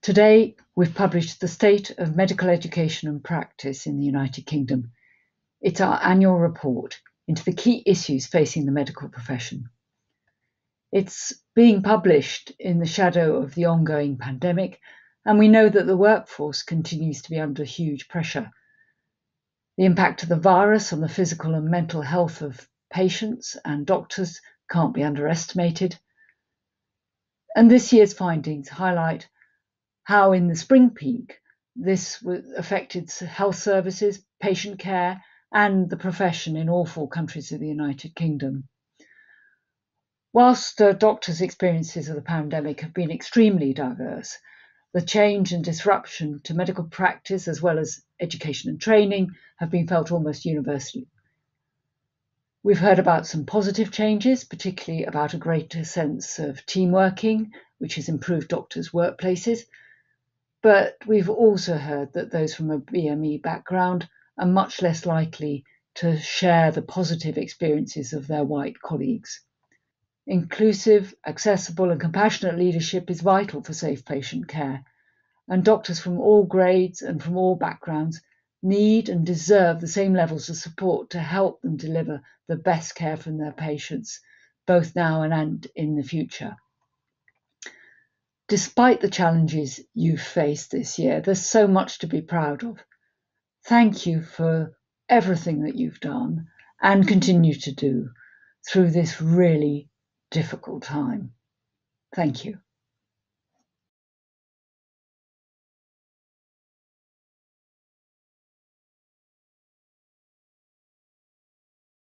Today, we've published The State of Medical Education and Practice in the United Kingdom. It's our annual report into the key issues facing the medical profession. It's being published in the shadow of the ongoing pandemic, and we know that the workforce continues to be under huge pressure. The impact of the virus on the physical and mental health of patients and doctors can't be underestimated. And this year's findings highlight how, in the spring peak, this affected health services, patient care, and the profession in all four countries of the United Kingdom. Whilst uh, doctors' experiences of the pandemic have been extremely diverse, the change and disruption to medical practice as well as education and training have been felt almost universally. We've heard about some positive changes, particularly about a greater sense of team working, which has improved doctors' workplaces. But we've also heard that those from a BME background are much less likely to share the positive experiences of their white colleagues. Inclusive, accessible, and compassionate leadership is vital for safe patient care, and doctors from all grades and from all backgrounds need and deserve the same levels of support to help them deliver the best care from their patients, both now and in the future. Despite the challenges you've faced this year, there's so much to be proud of. Thank you for everything that you've done and continue to do through this really difficult time. Thank you.